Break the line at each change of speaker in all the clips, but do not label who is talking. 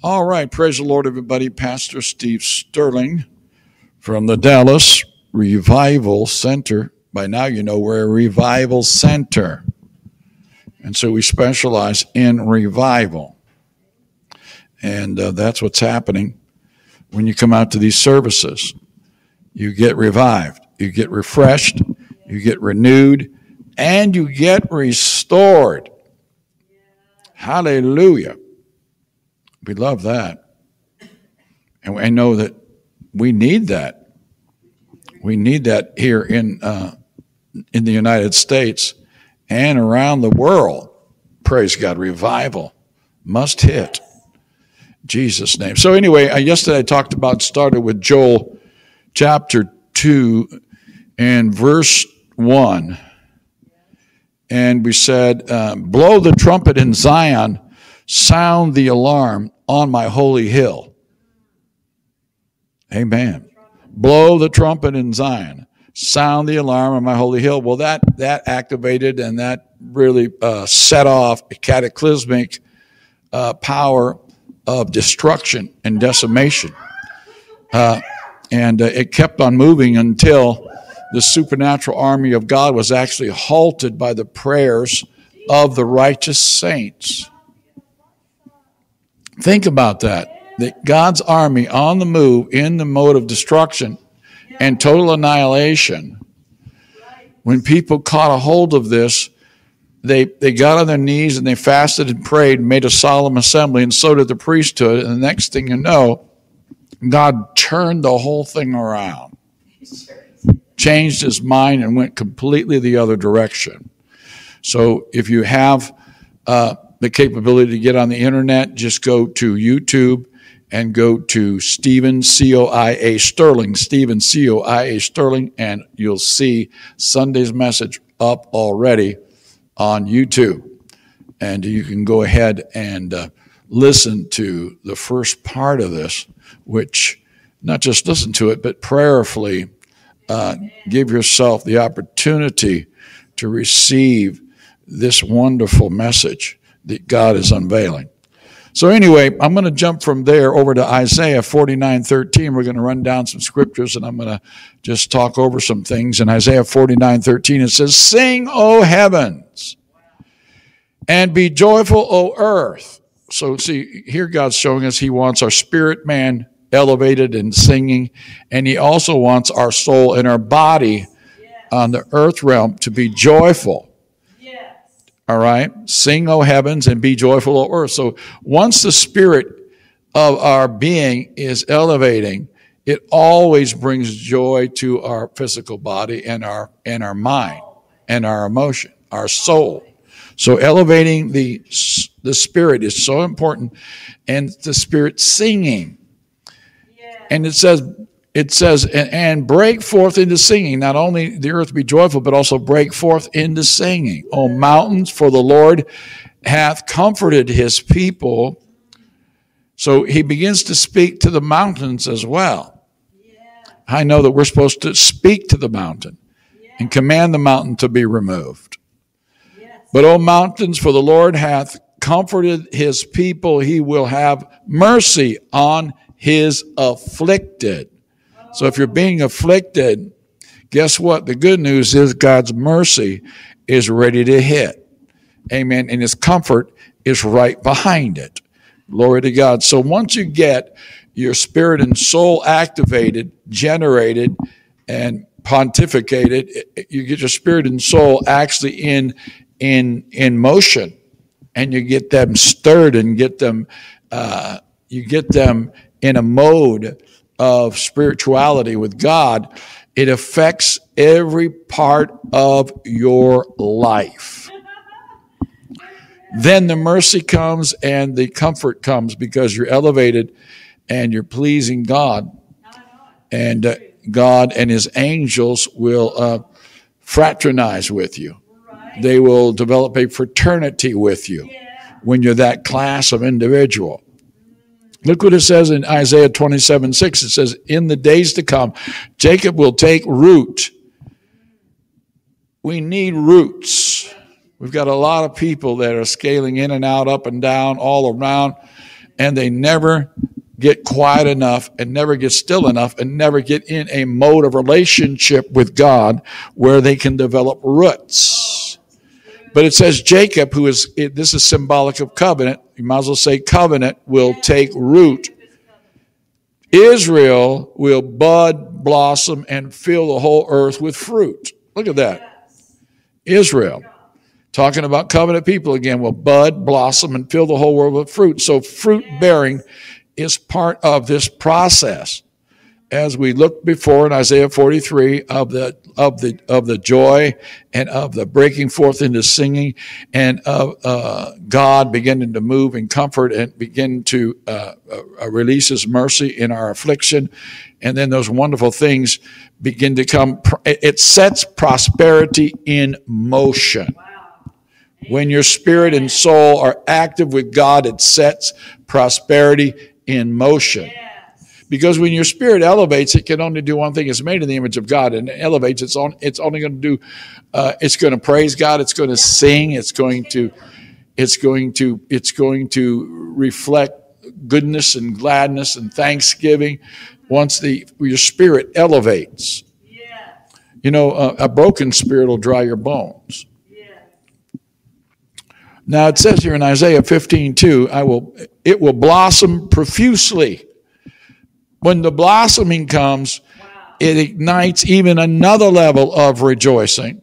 All right, praise the Lord, everybody. Pastor Steve Sterling from the Dallas Revival Center. By now, you know we're a revival center. And so we specialize in revival. And uh, that's what's happening when you come out to these services. You get revived, you get refreshed, you get renewed, and you get restored. Hallelujah. We love that. And I know that we need that. We need that here in, uh, in the United States and around the world. Praise God. Revival must hit. Jesus' name. So, anyway, uh, yesterday I talked about, started with Joel chapter 2 and verse 1. And we said, uh, Blow the trumpet in Zion, sound the alarm on my holy hill. Amen. Blow the trumpet in Zion, sound the alarm on my holy hill. Well, that, that activated and that really uh, set off a cataclysmic uh, power of destruction and decimation. Uh, and uh, it kept on moving until the supernatural army of God was actually halted by the prayers of the righteous saints. Think about that. That God's army on the move in the mode of destruction and total annihilation. When people caught a hold of this, they, they got on their knees and they fasted and prayed, and made a solemn assembly, and so did the priesthood. And the next thing you know, God turned the whole thing around, changed his mind, and went completely the other direction. So if you have uh, the capability to get on the internet, just go to YouTube and go to Steven C O I A Sterling, Steven C O I A Sterling, and you'll see Sunday's message up already on YouTube. And you can go ahead and uh, listen to the first part of this, which not just listen to it, but prayerfully uh, give yourself the opportunity to receive this wonderful message that God is unveiling. So anyway, I'm going to jump from there over to Isaiah 49, 13. We're going to run down some scriptures and I'm going to just talk over some things. In Isaiah 49, 13, it says, Sing, O heavens, and be joyful, O earth. So see, here God's showing us he wants our spirit man elevated and singing, and he also wants our soul and our body on the earth realm to be joyful. All right? Sing, O heavens, and be joyful, O earth. So once the spirit of our being is elevating, it always brings joy to our physical body and our and our mind and our emotion, our soul. So elevating the the spirit is so important, and the spirit singing. And it says, it says, and, and, break forth into singing. Not only the earth be joyful, but also break forth into singing. O mountains, for the Lord hath comforted his people. So he begins to speak to the mountains as well. Yeah. I know that we're supposed to speak to the mountain yeah. and command the mountain to be removed. Yes. But, O mountains, for the Lord hath comforted his people, he will have mercy on his afflicted. So if you're being afflicted, guess what? The good news is God's mercy is ready to hit. Amen. And his comfort is right behind it. Glory to God. So once you get your spirit and soul activated, generated, and pontificated, you get your spirit and soul actually in in in motion, and you get them stirred and get them uh, you get them in a mode of spirituality with God, it affects every part of your life. Then the mercy comes and the comfort comes because you're elevated and you're pleasing God. And uh, God and his angels will uh, fraternize with you. They will develop a fraternity with you when you're that class of individual. Look what it says in Isaiah 27 6. It says, In the days to come, Jacob will take root. We need roots. We've got a lot of people that are scaling in and out, up and down, all around. and they never get quiet enough and never get still enough and never get in a mode of relationship with God where they can develop roots. But it says Jacob, who is, this is symbolic of covenant. You might as well say covenant will take root. Israel will bud, blossom, and fill the whole earth with fruit. Look at that. Israel. Talking about covenant people again will bud, blossom, and fill the whole world with fruit. So fruit bearing is part of this process. As we look before in Isaiah 43 of the of the of the joy and of the breaking forth into singing and of uh, God beginning to move in comfort and begin to uh, uh, release His mercy in our affliction, and then those wonderful things begin to come. It sets prosperity in motion. When your spirit and soul are active with God, it sets prosperity in motion. Because when your spirit elevates, it can only do one thing. It's made in the image of God, and it elevates. It's on. It's only going to do. Uh, it's going to praise God. It's going to sing. It's going to. It's going to. It's going to reflect goodness and gladness and thanksgiving. Once the your spirit elevates, you know, a, a broken spirit will dry your bones. Now it says here in Isaiah 15, 2, I will, it will blossom profusely. When the blossoming comes, wow. it ignites even another level of rejoicing,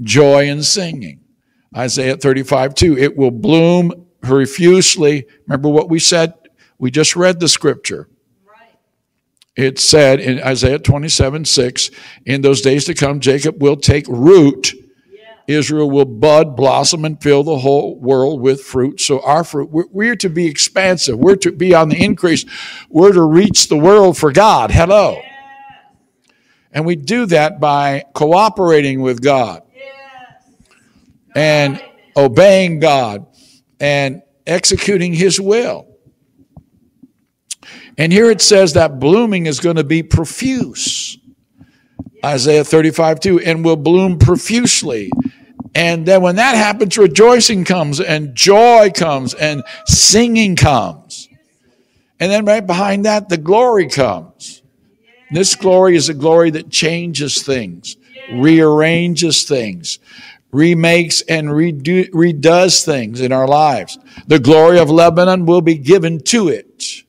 joy, and singing. Isaiah 35, 2, it will bloom profusely. Remember what we said? We just read the scripture. Right. It said in Isaiah 27, 6, in those days to come, Jacob will take root Israel will bud, blossom, and fill the whole world with fruit. So our fruit, we're, we're, to be expansive. We're to be on the increase. We're to reach the world for God. Hello. And we do that by cooperating with God and obeying God and executing His will. And here it says that blooming is going to be profuse. Isaiah 35, 2, and will bloom profusely. And then when that happens, rejoicing comes and joy comes and singing comes. And then right behind that, the glory comes. This glory is a glory that changes things, rearranges things, remakes and redo, redoes things in our lives. The glory of Lebanon will be given to it.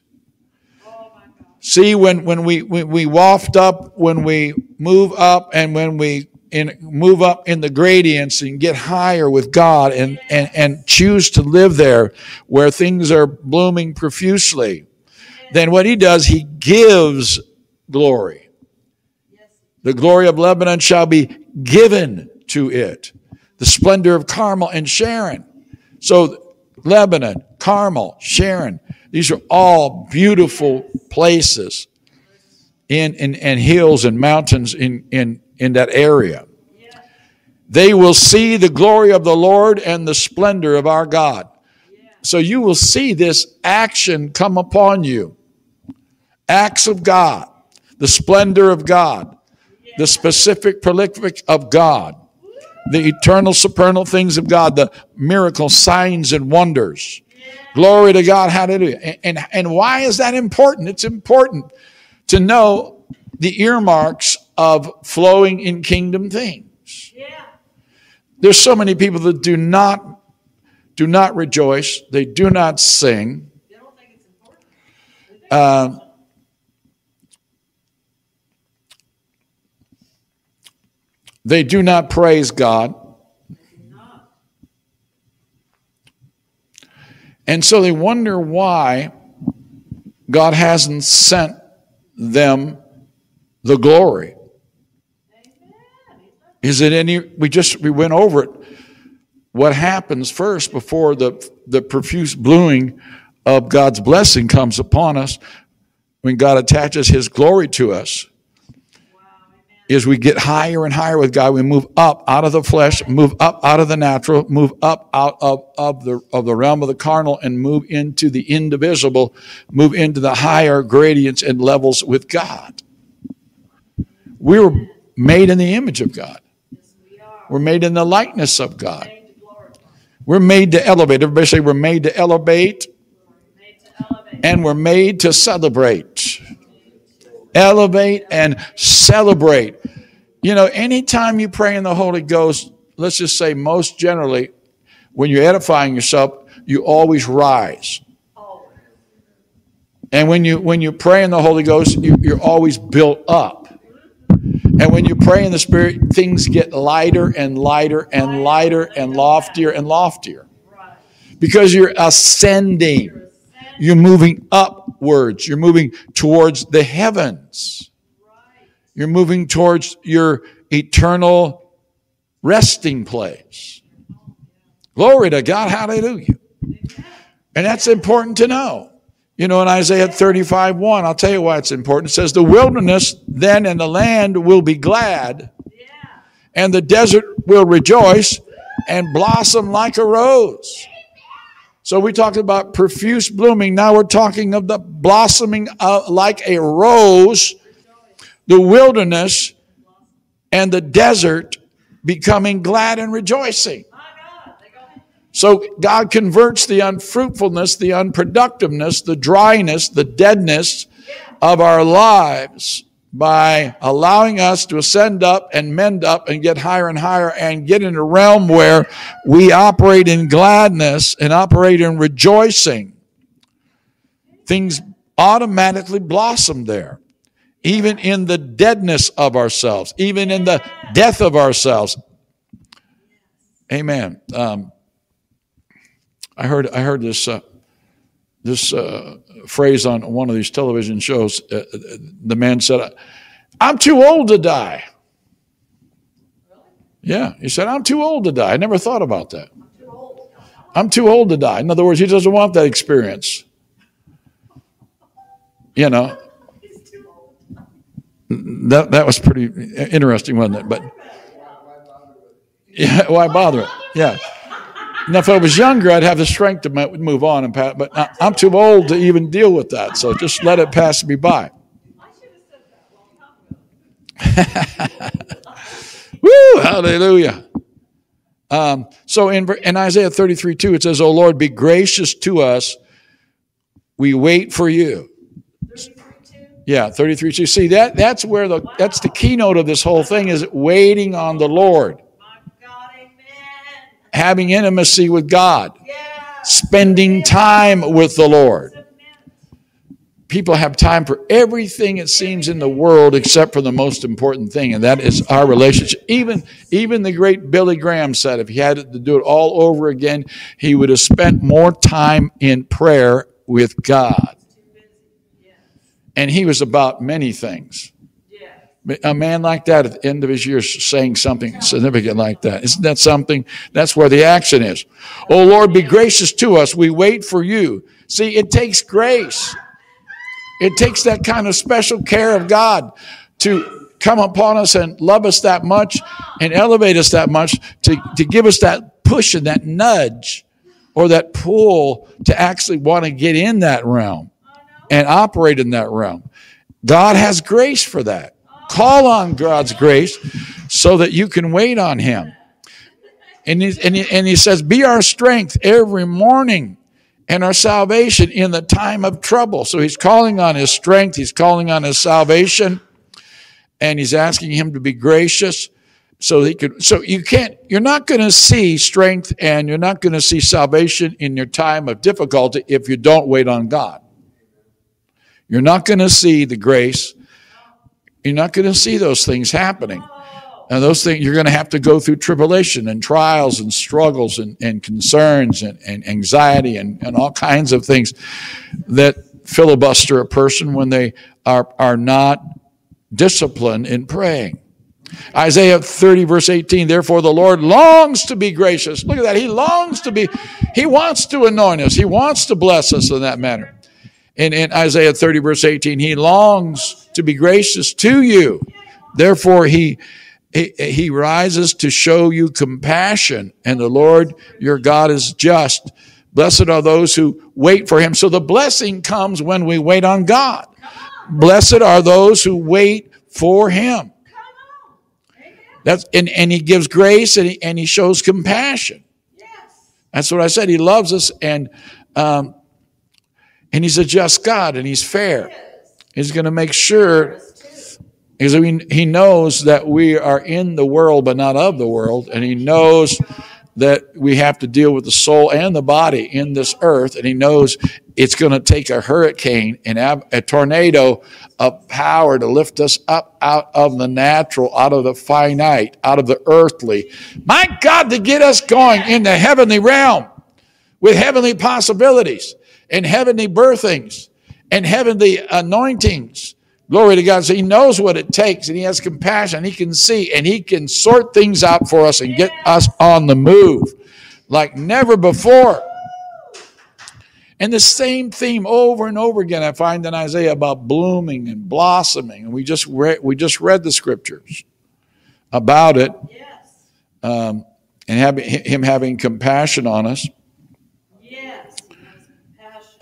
See, when, when we, when we waft up, when we move up, and when we in, move up in the gradients and get higher with God and, and, and choose to live there where things are blooming profusely, then what he does, he gives glory. The glory of Lebanon shall be given to it. The splendor of Carmel and Sharon. So Lebanon, Carmel, Sharon, these are all beautiful places in, in and hills and mountains in, in, in that area. They will see the glory of the Lord and the splendor of our God. So you will see this action come upon you. Acts of God, the splendor of God, the specific prolific of God, the eternal supernal things of God, the miracle signs and wonders. Glory to God. Hallelujah. And, and, and why is that important? It's important to know the earmarks of flowing in kingdom things. Yeah. There's so many people that do not do not rejoice. They do not sing. Uh, they do not praise God. And so they wonder why God hasn't sent them the glory. Is it any, we just, we went over it. What happens first before the, the profuse blooming of God's blessing comes upon us when God attaches His glory to us is we get higher and higher with God. We move up out of the flesh, move up out of the natural, move up out of, of the of the realm of the carnal, and move into the indivisible, move into the higher gradients and levels with God. We were made in the image of God. We're made in the likeness of God. We're made to elevate. Everybody say we're made to elevate. And we're made to celebrate. Elevate and celebrate. You know, anytime you pray in the Holy Ghost, let's just say most generally, when you're edifying yourself, you always rise. And when you when you pray in the Holy Ghost, you, you're always built up. And when you pray in the Spirit, things get lighter and lighter and lighter and loftier and loftier. Because you're ascending. You're moving upwards. You're moving towards the heavens. You're moving towards your eternal resting place. Glory to God. Hallelujah. And that's important to know. You know, in Isaiah 35 1, I'll tell you why it's important. It says, The wilderness then and the land will be glad, and the desert will rejoice and blossom like a rose. So we talked about profuse blooming. Now we're talking of the blossoming uh, like a rose, the wilderness and the desert becoming glad and rejoicing. So God converts the unfruitfulness, the unproductiveness, the dryness, the deadness of our lives by allowing us to ascend up and mend up and get higher and higher and get in a realm where we operate in gladness and operate in rejoicing. Things automatically blossom there, even in the deadness of ourselves, even in the death of ourselves. Amen. Um, I heard I heard this uh, this uh, phrase on one of these television shows. Uh, uh the man said, "I'm too old to die." Yeah, he said, "I'm too old to die." I never thought about that. I'm too old to die. In other words, he doesn't want that experience. You know, that that was pretty interesting, wasn't it? But yeah, why bother it? Yeah. Now, if I was younger, I'd have the strength to move on and pass, but I'm too old to even deal with that. So just let it pass me by. Woo! Hallelujah. Um, so in, in Isaiah 33 2, it says, O Lord, be gracious to us. We wait for you. Yeah, 33 2. See, that, that's where the, that's the keynote of this whole thing is waiting on the Lord having intimacy with God, spending time with the Lord. People have time for everything it seems in the world except for the most important thing, and that is our relationship. Even, even the great Billy Graham said if he had to do it all over again, he would have spent more time in prayer with God. And he was about many things. A man like that at the end of his years saying something significant like that. Isn't that something? That's where the action is. Oh Lord, be gracious to us. We wait for you. See, it takes grace. It takes that kind of special care of God to come upon us and love us that much and elevate us that much to, to give us that push and that nudge or that pull to actually want to get in that realm and operate in that realm. God has grace for that. Call on God's grace so that you can wait on Him. And he, and, he, and he says, Be our strength every morning and our salvation in the time of trouble. So he's calling on his strength, he's calling on his salvation, and he's asking him to be gracious so he could so you can't you're not going to see strength and you're not going to see salvation in your time of difficulty if you don't wait on God. You're not going to see the grace you're not going to see those things happening. And those things, you're going to have to go through tribulation and trials and struggles and, and concerns and, and anxiety and, and all kinds of things that filibuster a person when they are, are not disciplined in praying. Isaiah 30, verse 18, therefore the Lord longs to be gracious. Look at that. He longs to be, he wants to anoint us. He wants to bless us in that manner in, in Isaiah 30, verse 18, he longs to be gracious to you. Therefore, he, he, he rises to show you compassion, and the Lord your God is just. Blessed are those who wait for him. So the blessing comes when we wait on God. Blessed are those who wait for him. That's, and, and he gives grace and he, and he shows compassion. That's what I said. He loves us and um, And he's a just God and he's fair. He's going to make sure because I mean, he knows that we are in the world, but not of the world. And he knows that we have to deal with the soul and the body in this earth. And he knows it's going to take a hurricane and a tornado of power to lift us up out of the natural, out of the finite, out of the earthly. My God, to get us going in the heavenly realm with heavenly possibilities and heavenly birthings and heavenly anointings. Glory to God. So he knows what it takes and he has compassion. He can see and he can sort things out for us and get us on the move like never before. And the same theme over and over again I find in Isaiah about blooming and blossoming. And we just read, we just read the scriptures about it um, and having, him having compassion on us.
Yes. He has compassion.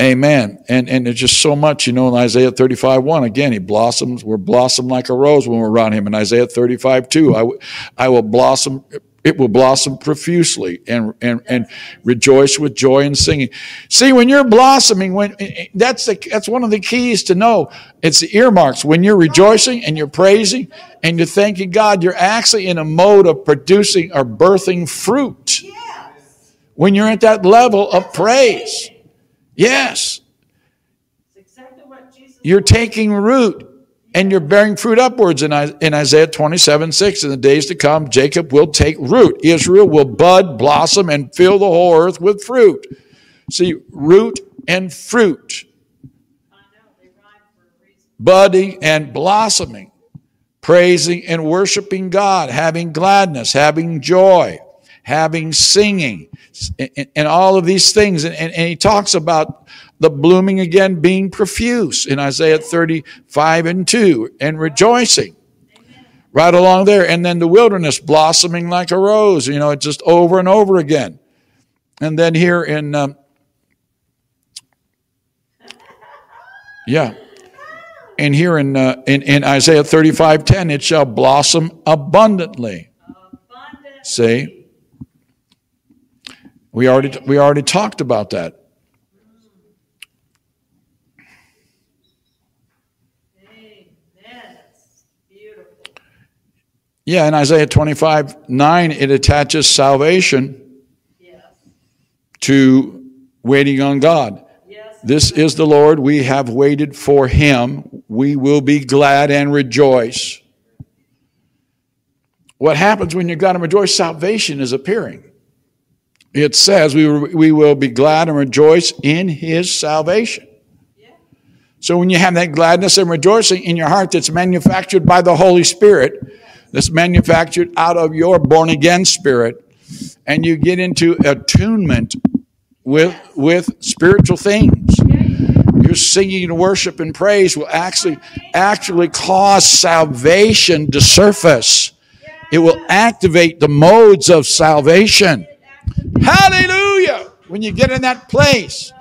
Amen. And and there's just so much, you know, in Isaiah 35, 1, again, he blossoms, we're blossom like a rose when we're around him. In Isaiah 35, 2, I, w- I will blossom, it will blossom profusely and, and, and rejoice with joy and singing. See, when you're blossoming, when that's the, that's one of the keys to know. It's the earmarks. When you're rejoicing and you're praising and you're thanking God, you're actually in a mode of producing or birthing fruit. When you're at that level of praise. Yes.
Exactly
You're taking root and you're bearing fruit upwards in, in Isaiah 27 6. In the days to come, Jacob will take root. Israel will bud, blossom, and fill the whole earth with fruit. See, root and fruit,
I know they rhyme for a reason.
budding and blossoming, praising and worshiping God, having gladness, having joy, having singing, and, and all of these things. And, and, and he talks about the blooming again being profuse in Isaiah 35 and 2 and rejoicing right along there. And then the wilderness blossoming like a rose, you know, it's just over and over again. And then here in, um, yeah. And here in, uh, in, in Isaiah 35 10, it shall blossom abundantly.
Abundant.
See? We already, we already talked about that. Yeah, in Isaiah 25 9, it attaches salvation
Yes.
to waiting on God.
Yes.
This is the Lord. We have waited for him. We will be glad and rejoice. What happens when you got to rejoice? Salvation is appearing. It says we, we will be glad and rejoice in his salvation. So when you have that gladness and rejoicing in your heart that's manufactured by the Holy Spirit, that's manufactured out of your born again spirit, and you get into attunement with, with spiritual things. Your singing and worship and praise will actually actually cause salvation to surface. It will activate the modes of salvation. Hallelujah! When you get in that place,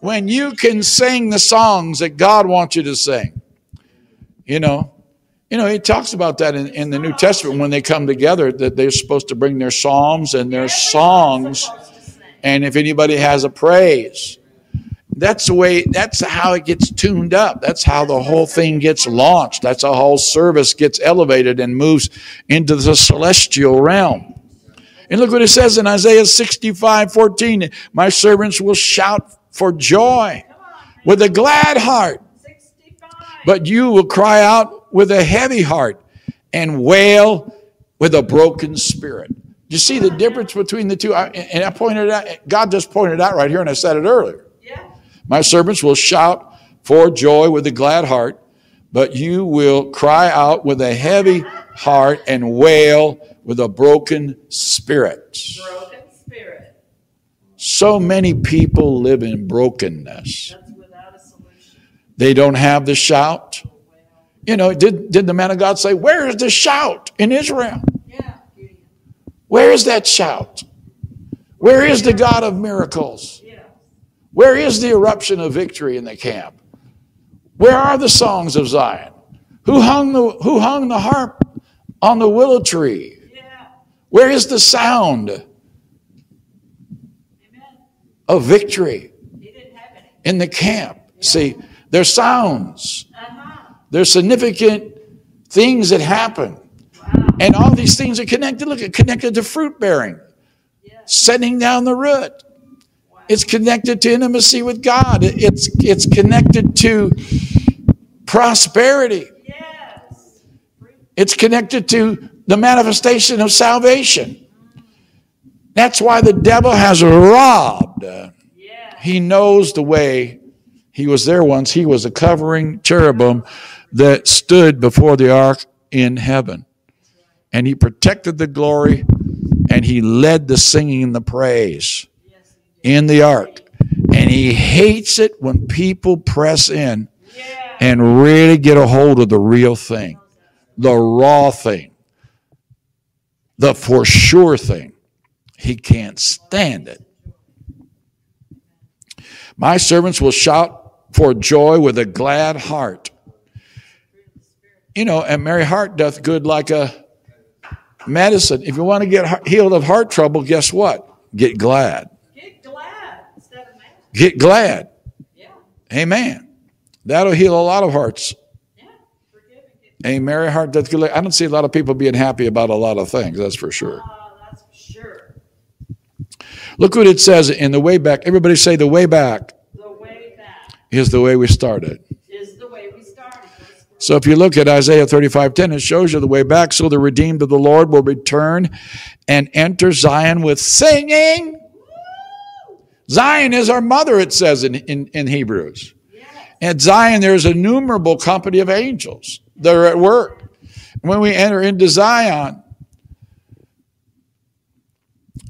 when you can sing the songs that God wants you to sing. You know, you know, he talks about that in, in the New Testament when they come together, that they're supposed to bring their psalms and their songs, and if anybody has a praise. That's the way, that's how it gets tuned up. That's how the whole thing gets launched. That's how whole service gets elevated and moves into the celestial realm. And look what it says in Isaiah 65 14. My servants will shout for joy with a glad heart, but you will cry out with a heavy heart and wail with a broken spirit. You see the difference between the two? I- And I pointed out, God just pointed out right here, and I said it earlier.
Yeah.
My servants will shout for joy with a glad heart, but you will cry out with a heavy heart and wail with a broken spirit.
Broken spirit.
So many people live in brokenness.
That's without a solution.
They don't have the shout. You know, did, did the man of God say, Where is the shout in Israel?
yeah.
Where is that shout? Where is the God of miracles?
Yeah.
Where is the eruption of victory in the camp? Where are the songs of Zion? Who hung the, who hung the harp on the willow tree?
Yeah.
Where is the sound
Amen.
of victory?
He didn't have any.
in the camp. See, there's sounds,
Uh-huh.
there's significant things that happen.
Wow.
And all these things are connected. Look, it's connected to fruit bearing,
Yes.
setting down the root.
Wow.
It's connected to intimacy with God. It's, it's connected to prosperity.
Yes.
It's connected to the manifestation of salvation. That's why the devil has robbed. He knows the way. He was there once. He was a covering cherubim that stood before the ark in heaven. And he protected the glory and he led the singing and the praise in the ark. And he hates it when people press in and really get a hold of the real thing, the raw thing, the for sure thing. He can't stand it. My servants will shout for joy with a glad heart. You know, and merry heart doth good like a medicine. If you want to get healed of heart trouble, guess what? Get glad.
Get glad instead of mad.
Get glad.
Yeah.
Amen. That'll heal a lot of hearts.
Yeah. Forgive and get.
A merry heart doth good. I don't see a lot of people being happy about a lot of things. That's for sure.
Uh, that's for sure.
Look what it says in the way back. Everybody say the way back
The way back
is the way we started.
is the way we started.
So if you look at Isaiah 35 10, it shows you the way back. So the redeemed of the Lord will return and enter Zion with singing. Zion is our mother, it says in, in, in Hebrews. At Zion, there's a innumerable company of angels that are at work. When we enter into Zion,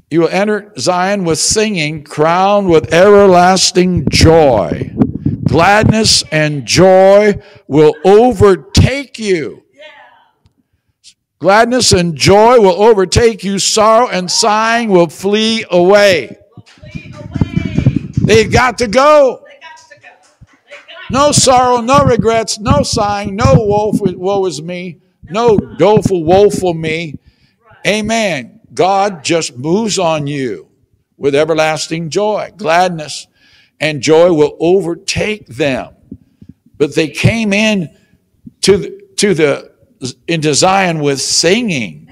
you will enter Zion with singing, crowned with everlasting joy. Gladness and joy will overtake you. Gladness and joy will overtake you. Sorrow and sighing will flee away.
Will flee away.
They've got to go.
They got to go.
No sorrow, no regrets, no sighing, no woe, woe is me, no doleful, woeful me. Amen. God just moves on you with everlasting joy, gladness, and joy will overtake them. But they came in to the, to the into Zion with singing.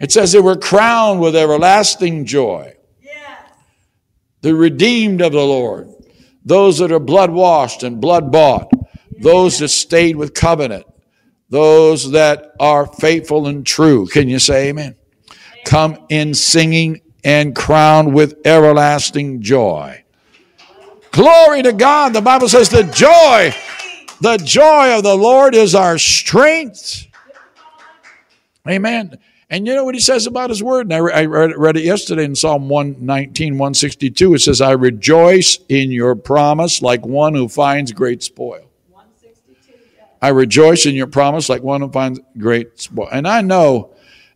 It says they were crowned with everlasting joy
Yes.
the redeemed of the Lord, those that are blood washed and blood bought, those that stayed with covenant, those that are faithful and true. Can you say amen? Come in singing and crowned with everlasting joy. Glory to God. The Bible says the joy, the joy of the Lord is our strength. Amen. And you know what he says about his word? And I, re- I read, read it yesterday in Psalm 119, 162. It says, I rejoice in your promise like one who finds great spoil.
162. Yeah.
I rejoice in your promise like one who finds great spoil. And I know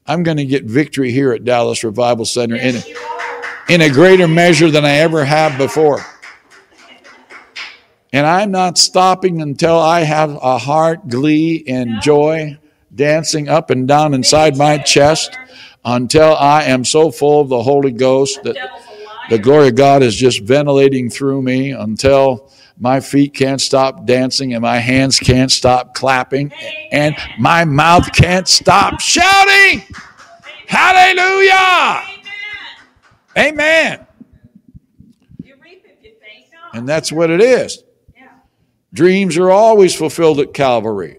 I'm going to get victory here at Dallas Revival Center in,
Yes, are.
in a greater measure than I ever have before. And I'm not stopping until I have a heart, glee, and joy dancing up and down inside my chest until I am so full of the Holy Ghost that the glory of God is just ventilating through me until my feet can't stop dancing and my hands can't stop clapping and my mouth can't stop shouting. Hallelujah!
Amen.
And that's what it is. Dreams are always fulfilled at Calvary.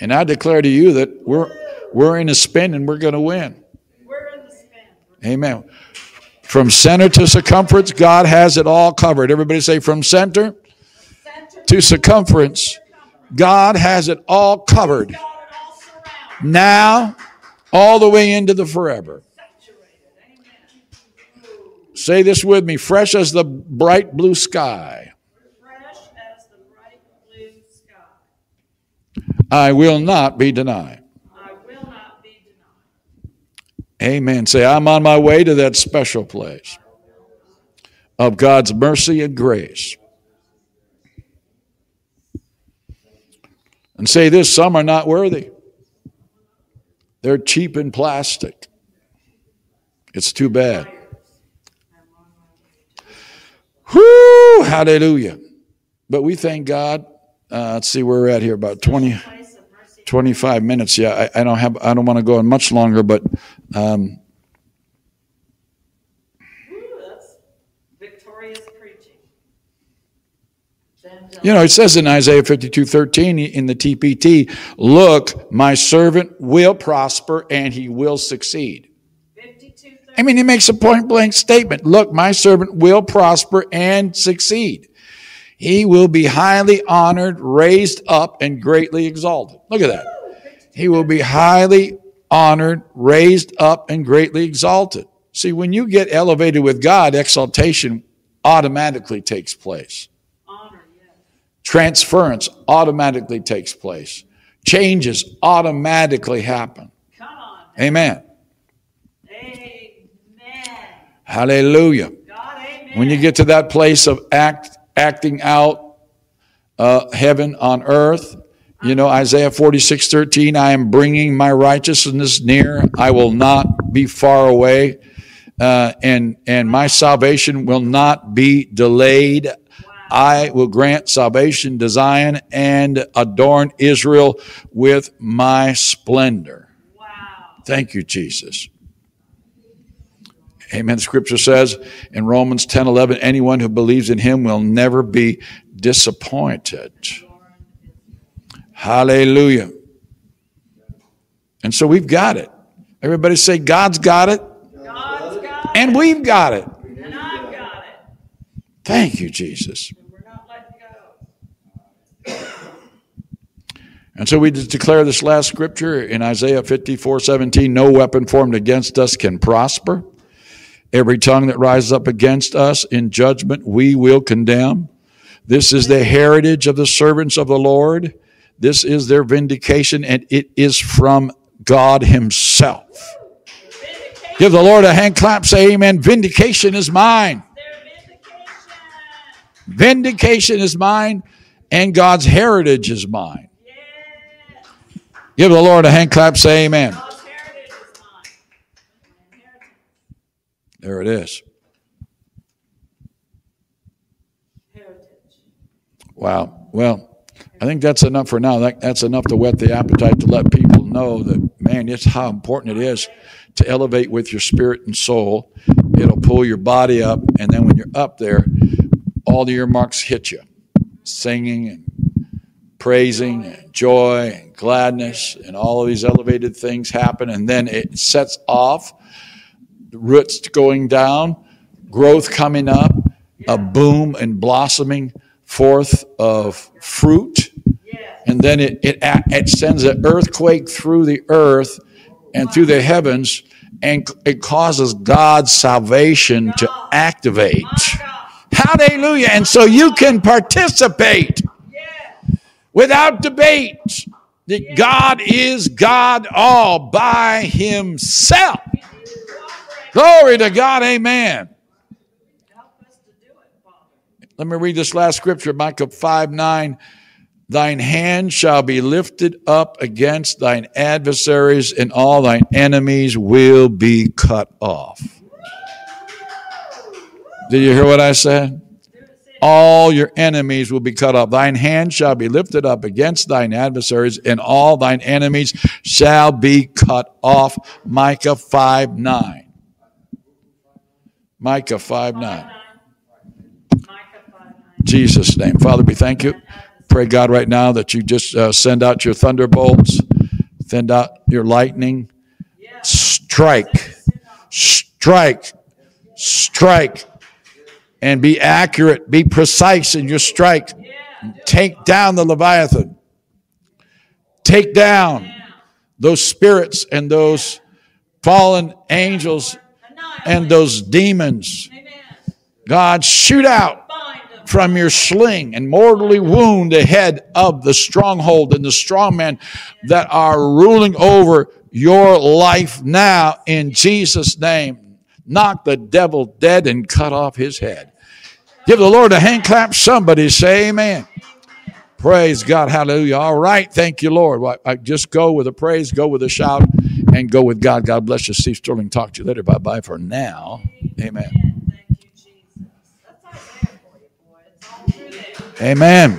And I declare to you that we're we're in a spin and we're going to win.
We're in the spin.
Amen. From center to circumference, God has it all covered. Everybody say from center
Center
to circumference, God has it all covered.
It all.
Now, all the way into the forever. Say this with me fresh as the bright blue sky.
Fresh as the bright blue sky.
I will not be denied.
Not be denied.
Amen. Say, I'm on my way to that special place of God's mercy and grace. And say this some are not worthy, they're cheap in plastic. It's too bad. Whoo, hallelujah. But we thank God. Uh, let's see where we're at here, about 20,
Place of mercy.
25 minutes. Yeah, I, I don't have, I don't want to go on much longer, but um,
Ooh, that's victorious preaching. Uh,
You know, it says in Isaiah 52 13 in the TPT, look, my servant will prosper and he will succeed.
52
I mean, he makes a point blank statement. Look, my servant will prosper and succeed. He will be highly honored, raised up, and greatly exalted. Look at that. He will be highly honored, raised up, and greatly exalted. See, when you get elevated with God, exaltation automatically takes place.
honor, yes.
Transference automatically takes place. Changes automatically happen.
Come on.
Amen.
Amen.
Hallelujah.
God, amen.
When you get to that place of act, acting out uh, heaven on earth, you know, Isaiah 46 13, I am bringing my righteousness near. I will not be far away. Uh, and, and my salvation will not be delayed. I will grant salvation to Zion and adorn Israel with my splendor.
wow.
Thank you, Jesus. Amen. Scripture says in Romans 10 11, anyone who believes in him will never be disappointed. Hallelujah. And so we've got it. Everybody say, God's got it,
God's got
and we've got it.
and I've got it.
Thank you, Jesus.
And we're not letting go.
And so we just declare this last scripture in Isaiah 54 17 no weapon formed against us can prosper. Every tongue that rises up against us in judgment we will condemn. This is the heritage of the servants of the Lord. This is their vindication, and it is from God Himself. Give the Lord a hand clap, say amen. Vindication is mine.
Vindication.
Is mine, and God's heritage is mine. Give the Lord a hand clap, say amen.
God's heritage is mine. Inheritance.
There it is.
Heritage.
Wow. Well, I think that's enough for now. That, that's enough to whet the appetite to let people know that, man, it's how important it is to elevate with your spirit and soul. It'll pull your body up, and then when you're up there, all the earmarks hit you singing and praising and joy and gladness, and all of these elevated things happen, and then it sets off roots going down, growth coming up, a boom and blossoming forth of fruit and then it, it, it sends an earthquake through the earth and through the heavens and it causes God's salvation to activate. Hallelujah. And so you can participate without debate that God is God all by himself. Glory to God. Amen.
Help us to do it, Father.
Let me read this last scripture, Micah 5 9. Thine hand shall be lifted up against thine adversaries, and all thine enemies will be cut off. Did you hear what I said? All your enemies will be cut off. Thine hand shall be lifted up against thine adversaries, and all thine enemies shall be cut off. Micah 5 9. Micah 5 9.
Micah 5 9.
Jesus' name. Father, we thank you. Pray, God, right now that you just uh, send out your thunderbolts, send out your lightning, strike, strike, strike, and be accurate, be precise in your strike. Take down the Leviathan. Take down those spirits and those fallen angels. And those demons. God, shoot out from your sling and mortally wound the head of the stronghold and the strong men that are ruling over your life now in Jesus' name. Knock the devil dead and cut off his head. Give the Lord a hand clap. Somebody say amen. Praise God. Hallelujah. All right. Thank you, Lord. I just go with a praise, go with a shout, and go with God. God bless you. Steve Sterling, talk to you later. Bye bye for now. Amen. Amen.